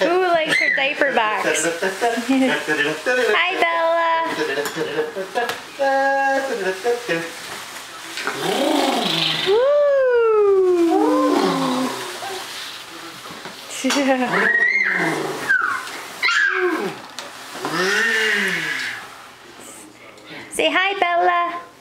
Who likes her diaper box? Hi, Bella. Woo. Say hi, Bella.